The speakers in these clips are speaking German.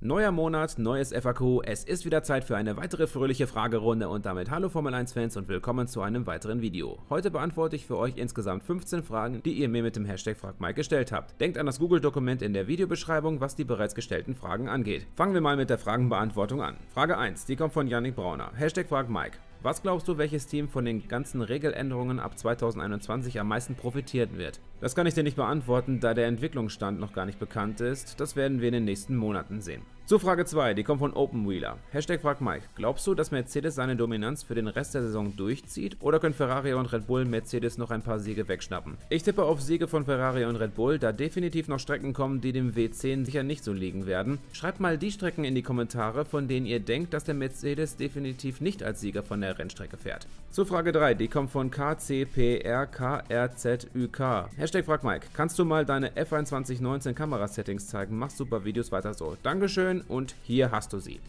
Neuer Monat, neues FAQ. Es ist wieder Zeit für eine weitere fröhliche Fragerunde und damit hallo Formel 1 Fans und willkommen zu einem weiteren Video. Heute beantworte ich für euch insgesamt 15 Fragen, die ihr mir mit dem Hashtag FragMike gestellt habt. Denkt an das Google-Dokument in der Videobeschreibung, was die bereits gestellten Fragen angeht. Fangen wir mal mit der Fragenbeantwortung an. Frage 1, die kommt von Yannick Brauner. Hashtag FragMike. Was glaubst du, welches Team von den ganzen Regeländerungen ab 2021 am meisten profitieren wird? Das kann ich dir nicht beantworten, da der Entwicklungsstand noch gar nicht bekannt ist. Das werden wir in den nächsten Monaten sehen. Zu Frage 2, die kommt von OpenWheeler. Hashtag fragt Mike. Glaubst du, dass Mercedes seine Dominanz für den Rest der Saison durchzieht oder können Ferrari und Red Bull Mercedes noch ein paar Siege wegschnappen? Ich tippe auf Siege von Ferrari und Red Bull, da definitiv noch Strecken kommen, die dem W10 sicher nicht so liegen werden. Schreibt mal die Strecken in die Kommentare, von denen ihr denkt, dass der Mercedes definitiv nicht als Sieger von der Rennstrecke fährt. Zu Frage 3, die kommt von KCPRKRZÜK. Hashtag fragt Mike. Kannst du mal deine F1 2019 Kamerasettings zeigen? Mach super Videos weiter so. Dankeschön und hier hast du sie.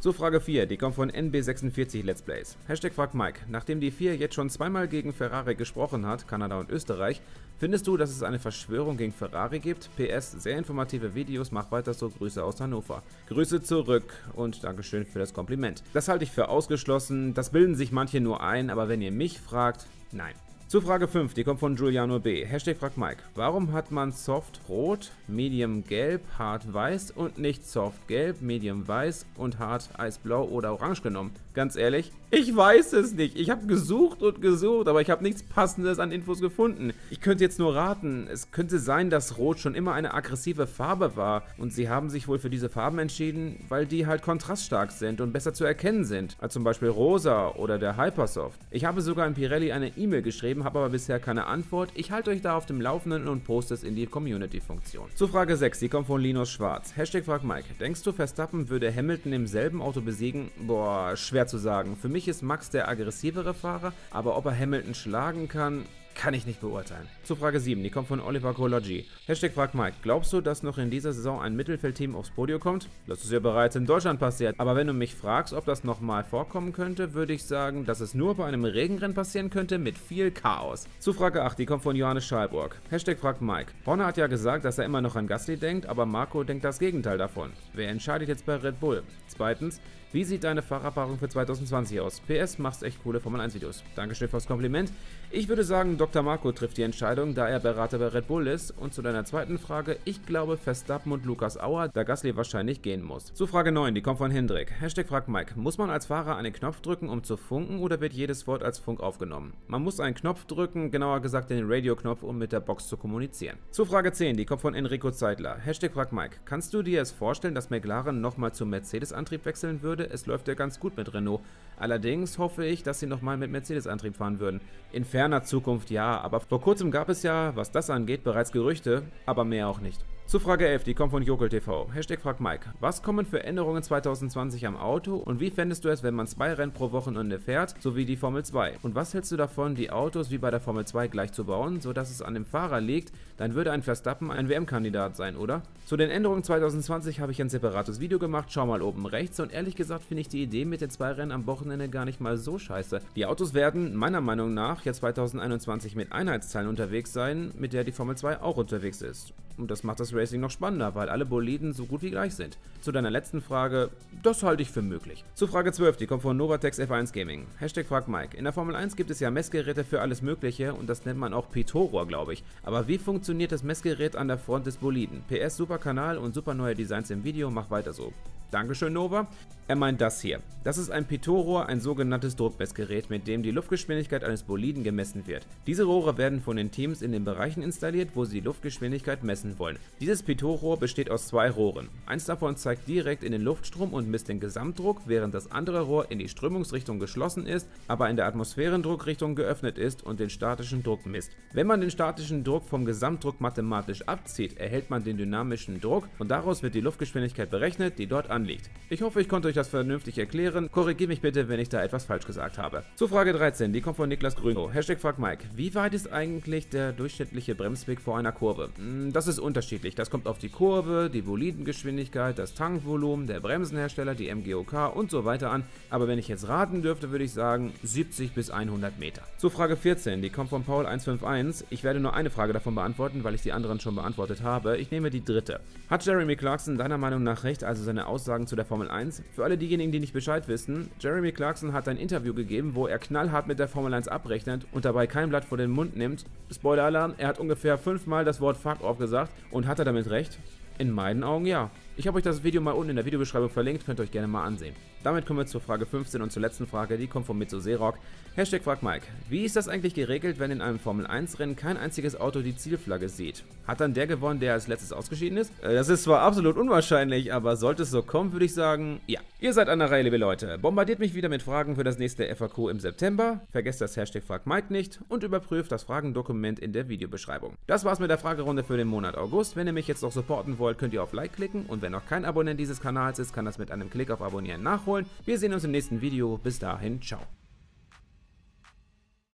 Zu Frage 4, die kommt von NB46 Let's Plays. Hashtag fragt Mike. Nachdem die 4 jetzt schon zweimal gegen Ferrari gesprochen hat, Kanada und Österreich, findest du, dass es eine Verschwörung gegen Ferrari gibt? PS, sehr informative Videos, mach weiter so, Grüße aus Hannover. Grüße zurück und Dankeschön für das Kompliment. Das halte ich für ausgeschlossen, das bilden sich manche nur ein, aber wenn ihr mich fragt, nein. Zu Frage 5, die kommt von Giuliano B. Hashtag fragt Mike. Warum hat man Soft Rot, Medium Gelb, Hard Weiß und nicht Soft Gelb, Medium Weiß und Hard Eisblau oder Orange genommen? Ganz ehrlich, ich weiß es nicht. Ich habe gesucht und gesucht, aber ich habe nichts Passendes an Infos gefunden. Ich könnte jetzt nur raten. Es könnte sein, dass Rot schon immer eine aggressive Farbe war und sie haben sich wohl für diese Farben entschieden, weil die halt kontraststark sind und besser zu erkennen sind, als zum Beispiel Rosa oder der Hypersoft. Ich habe sogar in Pirelli eine E-Mail geschrieben, habe aber bisher keine Antwort. Ich halte euch da auf dem Laufenden und poste es in die Community-Funktion. Zu Frage 6, die kommt von Linus Schwarz. Hashtag fragt Mike. Denkst du, Verstappen würde Hamilton im selben Auto besiegen? Boah, schwer zu sagen. Für mich ist Max der aggressivere Fahrer, aber ob er Hamilton schlagen kann, kann ich nicht beurteilen. Zu Frage 7, die kommt von Oliver Kology. Hashtag fragt Mike, glaubst du, dass noch in dieser Saison ein Mittelfeldteam aufs Podium kommt? Das ist ja bereits in Deutschland passiert. Aber wenn du mich fragst, ob das nochmal vorkommen könnte, würde ich sagen, dass es nur bei einem Regenrennen passieren könnte mit viel Chaos. Zu Frage 8, die kommt von Johannes Schalburg. Hashtag fragt Mike. Horner hat ja gesagt, dass er immer noch an Gasly denkt, aber Marco denkt das Gegenteil davon. Wer entscheidet jetzt bei Red Bull? Zweitens, wie sieht deine Fahrerpaarung für 2020 aus? PS, machst echt coole Formel 1 Videos. Dankeschön fürs Kompliment. Ich würde sagen, Dr. Marco trifft die Entscheidung, da er Berater bei Red Bull ist. Und zu deiner zweiten Frage, ich glaube Verstappen und Lukas Auer, da Gasly wahrscheinlich gehen muss. Zu Frage 9, die kommt von Hendrik. Hashtag fragt Mike, muss man als Fahrer einen Knopf drücken, um zu funken oder wird jedes Wort als Funk aufgenommen? Man muss einen Knopf drücken, genauer gesagt den Radio-Knopf, um mit der Box zu kommunizieren. Zu Frage 10, die kommt von Enrico Zeitler. Hashtag fragt Mike, kannst du dir es vorstellen, dass McLaren nochmal zum Mercedes-Antrieb wechseln würde? Es läuft ja ganz gut mit Renault. Allerdings hoffe ich, dass sie nochmal mit Mercedes-Antrieb fahren würden. In ferner Zukunft ja, aber vor kurzem gab es ja, was das angeht, bereits Gerüchte, aber mehr auch nicht. Zu Frage 11, die kommt von JokelTV. Hashtag fragt Mike. Was kommen für Änderungen 2020 am Auto und wie fändest du es, wenn man zwei Rennen pro Wochenende fährt, sowie die Formel 2? Und was hältst du davon, die Autos wie bei der Formel 2 gleich zu bauen, sodass es an dem Fahrer liegt? Dann würde ein Verstappen ein WM-Kandidat sein, oder? Zu den Änderungen 2020 habe ich ein separates Video gemacht, schau mal oben rechts und ehrlich gesagt finde ich die Idee mit den zwei Rennen am Wochenende gar nicht mal so scheiße. Die Autos werden meiner Meinung nach jetzt 2021 mit Einheitsteilen unterwegs sein, mit der die Formel 2 auch unterwegs ist. Und das macht das Racing noch spannender, weil alle Boliden so gut wie gleich sind. Zu deiner letzten Frage, das halte ich für möglich. Zu Frage 12, die kommt von Novatex F1 Gaming. Hashtag fragt Mike. In der Formel 1 gibt es ja Messgeräte für alles mögliche und das nennt man auch Pitot-Rohr, glaube ich. Aber wie funktioniert das Messgerät an der Front des Boliden? PS, super Kanal und super neue Designs im Video, mach weiter so. Dankeschön, Nova. Er meint das hier. Das ist ein Pitot-Rohr, ein sogenanntes Druckmessgerät, mit dem die Luftgeschwindigkeit eines Boliden gemessen wird. Diese Rohre werden von den Teams in den Bereichen installiert, wo sie die Luftgeschwindigkeit messen wollen. Dieses Pitot-Rohr besteht aus zwei Rohren. Eins davon zeigt direkt in den Luftstrom und misst den Gesamtdruck, während das andere Rohr in die Strömungsrichtung geschlossen ist, aber in der Atmosphärendruckrichtung geöffnet ist und den statischen Druck misst. Wenn man den statischen Druck vom Gesamtdruck mathematisch abzieht, erhält man den dynamischen Druck und daraus wird die Luftgeschwindigkeit berechnet, die dort anliegt. Ich hoffe, ich konnte euch das vernünftig erklären. Korrigiert mich bitte, wenn ich da etwas falsch gesagt habe. Zur Frage 13, die kommt von Niklas Grünko. Hashtag fragt Mike. Wie weit ist eigentlich der durchschnittliche Bremsweg vor einer Kurve? Hm, das ist unterschiedlich. Das kommt auf die Kurve, die Bolidengeschwindigkeit, das Tankvolumen, der Bremsenhersteller, die MGOK und so weiter an. Aber wenn ich jetzt raten dürfte, würde ich sagen 70 bis 100 Meter. Zur Frage 14, die kommt von Paul151. Ich werde nur eine Frage davon beantworten, weil ich die anderen schon beantwortet habe. Ich nehme die dritte. Hat Jeremy Clarkson deiner Meinung nach recht, also seine Aussagen zu der Formel Formel 1. Für alle diejenigen, die nicht Bescheid wissen, Jeremy Clarkson hat ein Interview gegeben, wo er knallhart mit der Formel 1 abrechnet und dabei kein Blatt vor den Mund nimmt. Spoiler-Alarm, er hat ungefähr fünfmal das Wort Fuck off gesagt und hat er damit recht? In meinen Augen ja. Ich habe euch das Video mal unten in der Videobeschreibung verlinkt, könnt ihr euch gerne mal ansehen. Damit kommen wir zur Frage 15 und zur letzten Frage, die kommt von Mitsu Seerock. Hashtag fragt Mike, wie ist das eigentlich geregelt, wenn in einem Formel 1 Rennen kein einziges Auto die Zielflagge sieht? Hat dann der gewonnen, der als letztes ausgeschieden ist? Äh, das ist zwar absolut unwahrscheinlich, aber sollte es so kommen, würde ich sagen, ja. Ihr seid an der Reihe, liebe Leute. Bombardiert mich wieder mit Fragen für das nächste FAQ im September. Vergesst das Hashtag fragt Mike nicht und überprüft das Fragendokument in der Videobeschreibung. Das war's mit der Fragerunde für den Monat August. Wenn ihr mich jetzt noch supporten wollt, könnt ihr auf Like klicken und wenn noch kein Abonnent dieses Kanals ist, kann das mit einem Klick auf Abonnieren nachholen. Wir sehen uns im nächsten Video. Bis dahin, ciao.